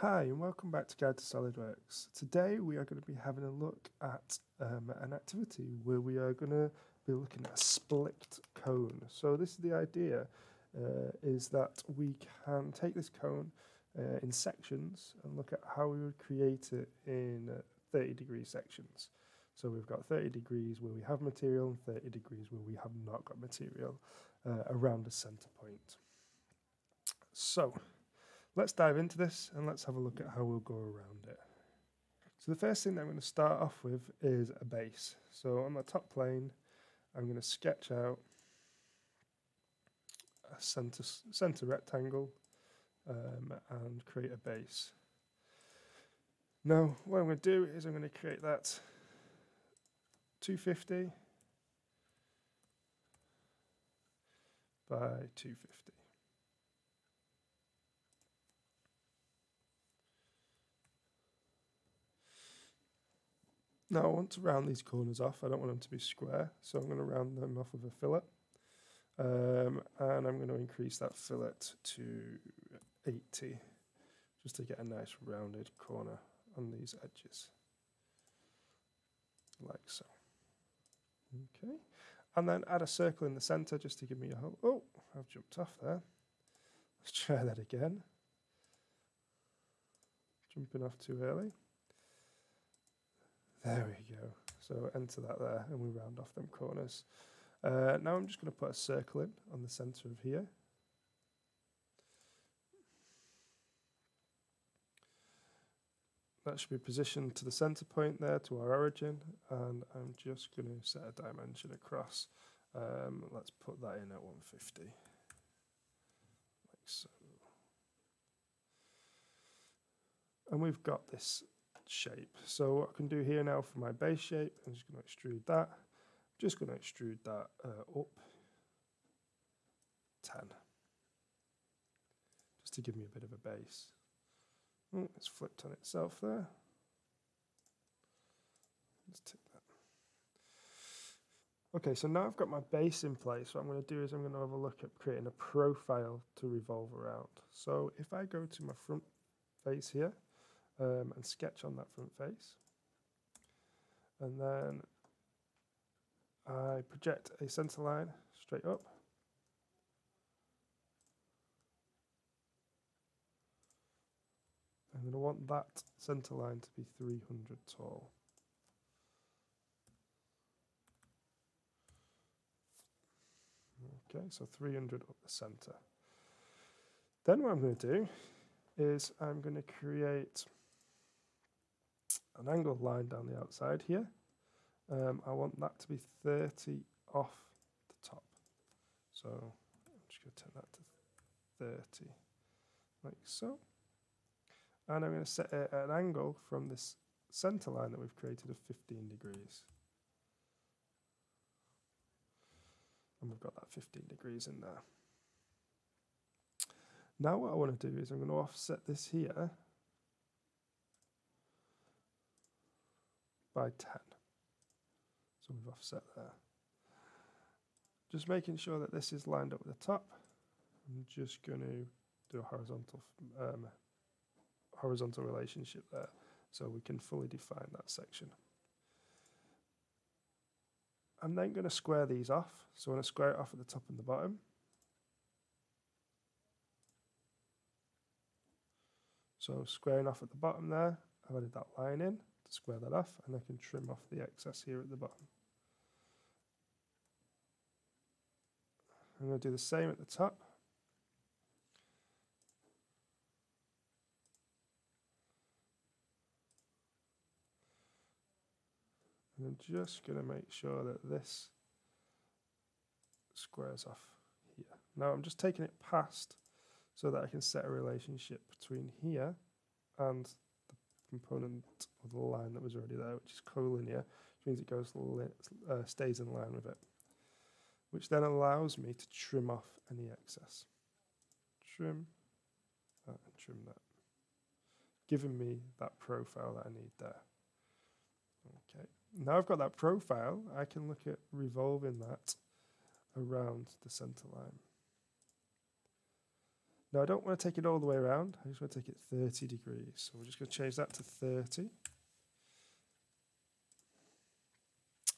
Hi and welcome back to Guide to SolidWorks. Today we are going to be having a look at um, an activity where we are going to be looking at a split cone. So this is the idea uh, is that we can take this cone uh, in sections and look at how we would create it in uh, 30 degree sections. So we've got 30 degrees where we have material and 30 degrees where we have not got material uh, around a center point. So let's dive into this and let's have a look at how we'll go around it. So the first thing that I'm going to start off with is a base. So on the top plane, I'm going to sketch out a center, center rectangle um, and create a base. Now what I'm going to do is I'm going to create that 250 by 250. Now I want to round these corners off. I don't want them to be square, so I'm going to round them off with a fillet. Um, and I'm going to increase that fillet to 80, just to get a nice rounded corner on these edges, like so. Okay, and then add a circle in the centre just to give me a hole. Oh, I've jumped off there. Let's try that again. Jumping off too early. There we go. So enter that there and we round off them corners. Uh, now I'm just going to put a circle in on the centre of here. That should be positioned to the centre point there, to our origin, and I'm just going to set a dimension across. Um, let's put that in at 150, like so. And we've got this shape. So what I can do here now for my base shape, I'm just going to extrude that. I'm just going to extrude that uh, up 10, just to give me a bit of a base. Oh, it's flipped on itself there. Let's take that. Okay, so now I've got my base in place. What I'm going to do is I'm going to have a look at creating a profile to revolve around. So if I go to my front face here, um, and sketch on that front face. And then I project a center line straight up. I'm going to want that center line to be 300 tall. Okay, so 300 up the center. Then what I'm going to do is I'm going to create an angled line down the outside here. Um, I want that to be 30 off the top. So I'm just going to turn that to 30, like so. And I'm going to set a, an angle from this center line that we've created of 15 degrees. And we've got that 15 degrees in there. Now what I want to do is I'm going to offset this here by 10. So we've offset there. Just making sure that this is lined up with the top. I'm just going to do a horizontal um, horizontal relationship there so we can fully define that section. I'm then going to square these off. So I'm going to square it off at the top and the bottom. So squaring off at the bottom there, I've added that line in square that off and I can trim off the excess here at the bottom. I'm going to do the same at the top. And I'm just going to make sure that this squares off here. Now I'm just taking it past so that I can set a relationship between here and component of the line that was already there, which is collinear, which means it goes uh, stays in line with it, which then allows me to trim off any excess. Trim that and trim that, giving me that profile that I need there. Okay, now I've got that profile, I can look at revolving that around the center line. Now I don't want to take it all the way around, I just want to take it 30 degrees. So we're just going to change that to 30.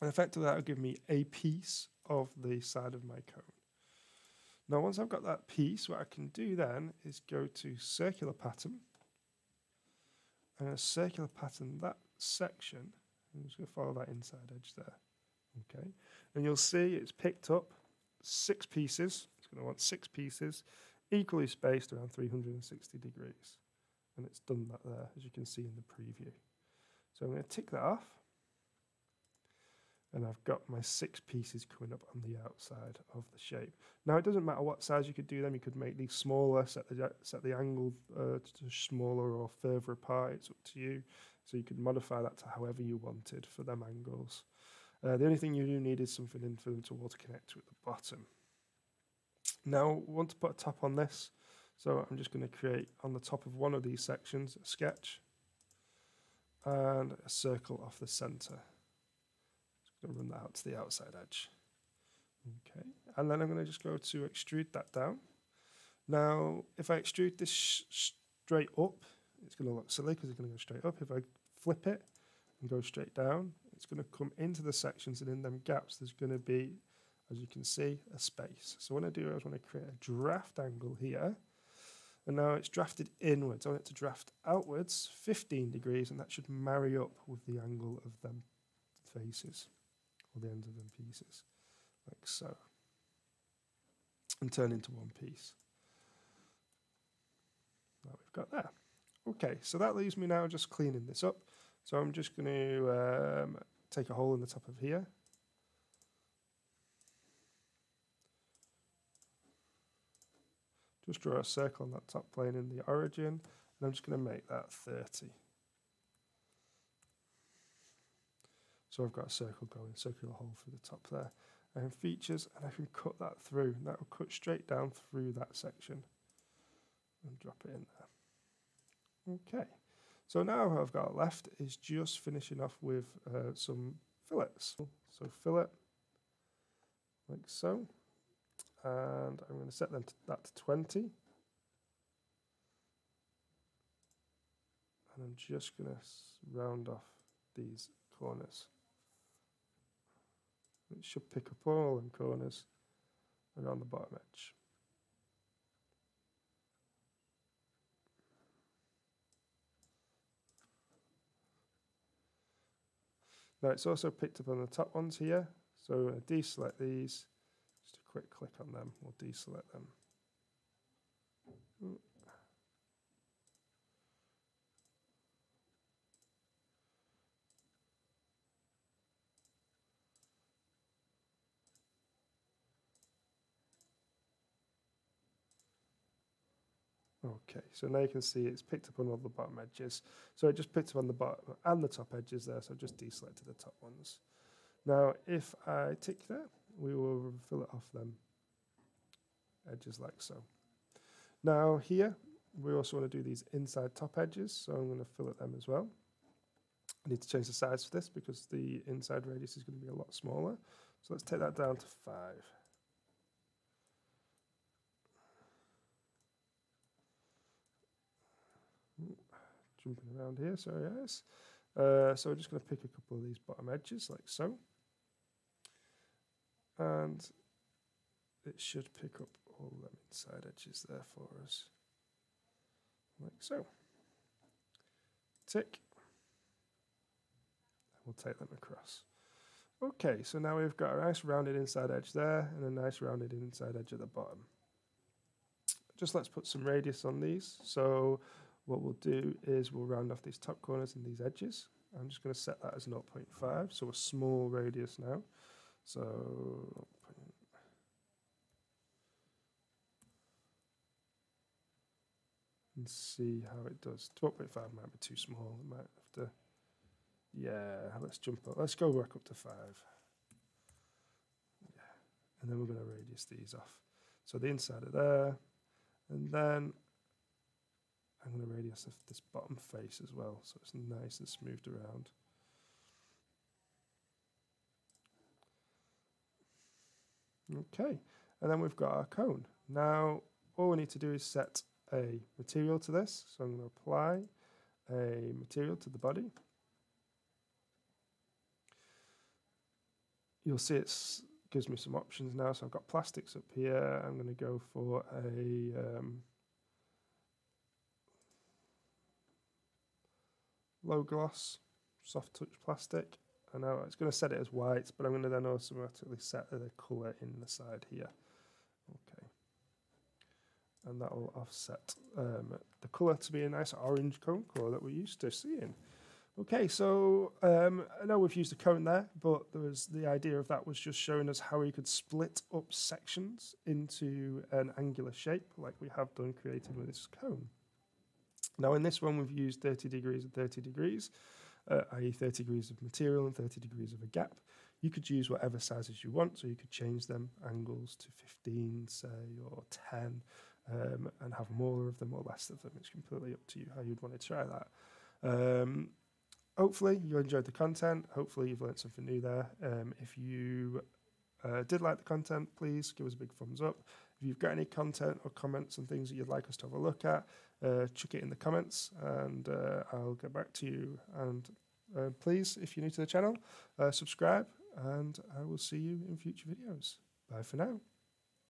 And effectively that will give me a piece of the side of my cone. Now once I've got that piece, what I can do then is go to circular pattern. And a circular pattern that section, I'm just going to follow that inside edge there. Okay, and you'll see it's picked up six pieces. It's going to want six pieces, equally spaced around 360 degrees. And it's done that there, as you can see in the preview. So I'm going to tick that off and I've got my six pieces coming up on the outside of the shape. Now it doesn't matter what size you could do them, you could make these smaller, set the, set the angle uh, to smaller or further apart, it's up to you. So you could modify that to however you wanted for them angles. Uh, the only thing you do need is something in for them to water connect to at the bottom. Now want to put a top on this, so I'm just going to create on the top of one of these sections a sketch and a circle off the centre Just going to run that out to the outside edge. Okay, and then I'm going to just go to extrude that down. Now, if I extrude this straight up, it's going to look silly because it's going to go straight up. If I flip it and go straight down, it's going to come into the sections and in them gaps there's going to be, as you can see, a space. So what I do is I want to create a draft angle here. And now it's drafted inwards. I want it to draft outwards 15 degrees and that should marry up with the angle of them faces or the ends of them pieces, like so, and turn into one piece. Now we've got that. Okay, so that leaves me now just cleaning this up. So I'm just going to um, take a hole in the top of here. Just draw a circle on that top plane in the origin, and I'm just going to make that 30. So I've got a circle going, circular hole through the top there. And features, and I can cut that through. And that will cut straight down through that section and drop it in there. Okay, so now what I've got left is just finishing off with uh, some fillets. So fillet, like so. And I'm going to set them to, that to 20. And I'm just going to round off these corners. It should pick up all them corners around the bottom edge. Now it's also picked up on the top ones here, so I deselect these, quick click on them, we'll deselect them. Okay, so now you can see it's picked up on all the bottom edges. So it just picked up on the bottom and the top edges there, so I just deselected the top ones. Now, if I tick that, we will fillet off them edges like so. Now here, we also want to do these inside top edges, so I'm going to fillet them as well. I need to change the size for this because the inside radius is going to be a lot smaller. So let's take that down to five. jumping around here, sorry guys. Uh, so we're just going to pick a couple of these bottom edges like so. And it should pick up all them inside edges there for us. Like so. Tick. We'll take them across. Okay, so now we've got a nice rounded inside edge there and a nice rounded inside edge at the bottom. Just let's put some radius on these. So what we'll do is we'll round off these top corners and these edges. I'm just going to set that as 0.5, so a small radius now. So and see how it does. 12.5 might be too small. It might have to. Yeah, let's jump up. Let's go work up to five. Yeah, and then we're going to radius these off. So the inside of there, and then I'm going to radius this bottom face as well, so it's nice and smoothed around. Okay, and then we've got our cone. Now, all we need to do is set a material to this. So I'm going to apply a material to the body. You'll see it gives me some options now. So I've got plastics up here. I'm going to go for a um, low gloss soft touch plastic. I know it's going to set it as white, but I'm going to then automatically set the colour in the side here. Okay. And that will offset um, the colour to be a nice orange cone colour that we're used to seeing. Okay, so um, I know we've used a cone there, but there was the idea of that was just showing us how we could split up sections into an angular shape, like we have done created with this cone. Now in this one, we've used 30 degrees and 30 degrees uh, i.e. 30 degrees of material and 30 degrees of a gap. You could use whatever sizes you want, so you could change them angles to 15, say, or 10, um, and have more of them or less of them. It's completely up to you how you'd want to try that. Um, hopefully you enjoyed the content. Hopefully you've learned something new there. Um, if you uh, did like the content, please give us a big thumbs up. If you've got any content or comments and things that you'd like us to have a look at, uh, chuck it in the comments and uh, I'll get back to you. And uh, please, if you're new to the channel, uh, subscribe and I will see you in future videos. Bye for now.